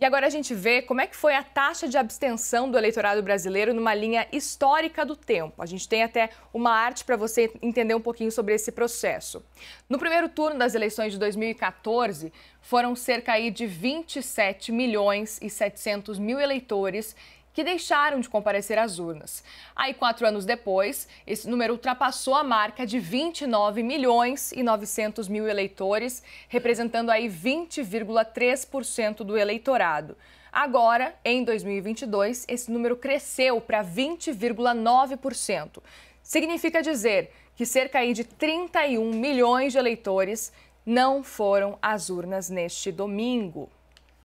E agora a gente vê como é que foi a taxa de abstenção do eleitorado brasileiro numa linha histórica do tempo. A gente tem até uma arte para você entender um pouquinho sobre esse processo. No primeiro turno das eleições de 2014, foram cerca de 27 milhões e 700 mil eleitores que deixaram de comparecer às urnas. Aí, quatro anos depois, esse número ultrapassou a marca de 29 milhões e 900 mil eleitores, representando aí 20,3% do eleitorado. Agora, em 2022, esse número cresceu para 20,9%. Significa dizer que cerca de 31 milhões de eleitores não foram às urnas neste domingo.